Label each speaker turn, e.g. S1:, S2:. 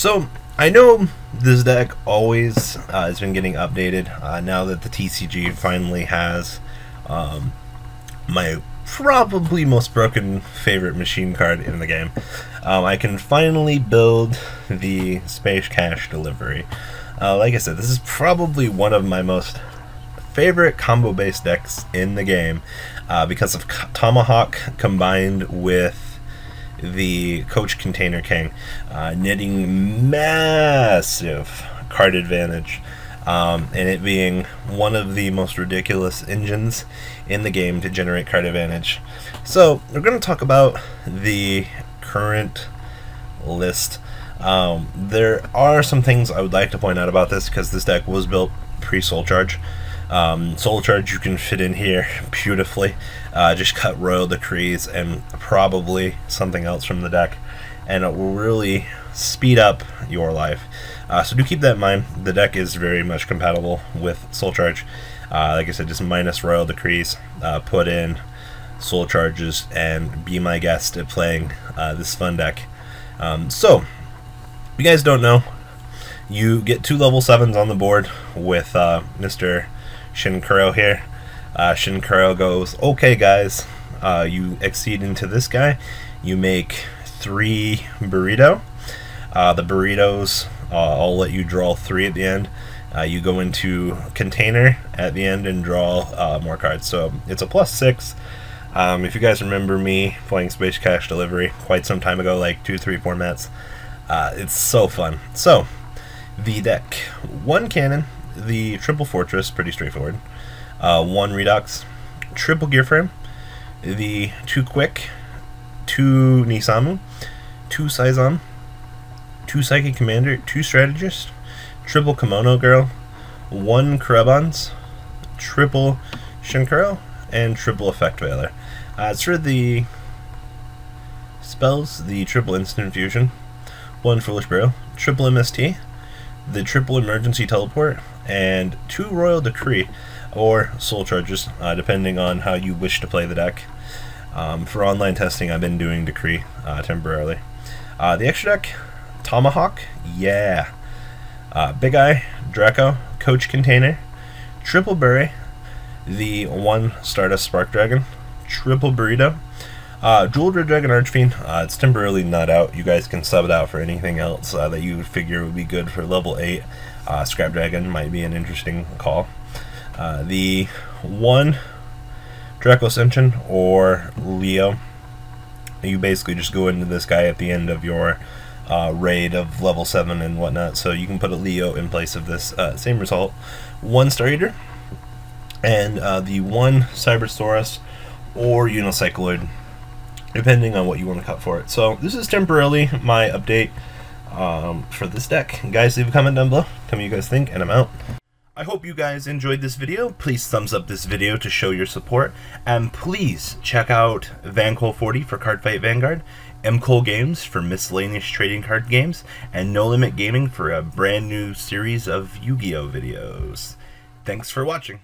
S1: So, I know this deck always uh, has been getting updated uh, now that the TCG finally has um, my probably most broken favorite machine card in the game. Um, I can finally build the Space Cash delivery. Uh, like I said, this is probably one of my most favorite combo based decks in the game uh, because of Tomahawk combined with the Coach Container King, uh, netting massive card advantage. Um, and it being one of the most ridiculous engines in the game to generate card advantage. So, we're going to talk about the current list. Um, there are some things I would like to point out about this because this deck was built pre Soul Charge. Um, Soul Charge you can fit in here beautifully. Uh, just cut Royal Decrees and probably something else from the deck, and it will really speed up your life. Uh, so do keep that in mind. The deck is very much compatible with Soul Charge. Uh, like I said, just minus Royal Decrees, uh, put in Soul Charges, and be my guest at playing uh, this fun deck. Um, so, if you guys don't know, you get two level 7s on the board with uh, Mr. Shinkuro here. Uh, Shinkuro goes, okay guys, uh, you exceed into this guy, you make three burrito. Uh, the burritos, uh, I'll let you draw three at the end. Uh, you go into container at the end and draw uh, more cards. So it's a plus six. Um, if you guys remember me playing Space Cash Delivery quite some time ago, like two, three formats, it's so fun. So, the deck. One cannon, the triple fortress, pretty straightforward. Uh, one redux, triple gear frame, the two Kuick, two Nisamu, two Saizan, two psychic commander, two strategist, triple kimono girl, one Krebons, triple Shinkuro, and triple effect veiler. Uh, it's for the spells, the triple instant fusion, one foolish burial, triple MST, the triple emergency teleport, and two royal decree or soul charges, uh, depending on how you wish to play the deck. Um, for online testing, I've been doing decree uh, temporarily. Uh, the extra deck, Tomahawk, yeah. Uh, Big Eye, Draco, Coach Container, Triple Bury, the one Stardust Spark Dragon, Triple Burrito, uh, Jeweled Red Dragon Archfiend, uh, it's temporarily not out. You guys can sub it out for anything else uh, that you figure would be good for level 8. Uh, Scrap Dragon might be an interesting call. Uh, the one Draco Ascension or Leo, you basically just go into this guy at the end of your uh, raid of level 7 and whatnot, so you can put a Leo in place of this uh, same result. One Star Eater, and uh, the one Cybersaurus or Unicycloid depending on what you want to cut for it. So this is temporarily my update um, for this deck. Guys, leave a comment down below. Tell me what you guys think, and I'm out. I hope you guys enjoyed this video. Please thumbs up this video to show your support. And please check out VanKohl40 for Cardfight Vanguard, MKohl Games for miscellaneous trading card games, and No Limit Gaming for a brand new series of Yu-Gi-Oh videos. Thanks for watching.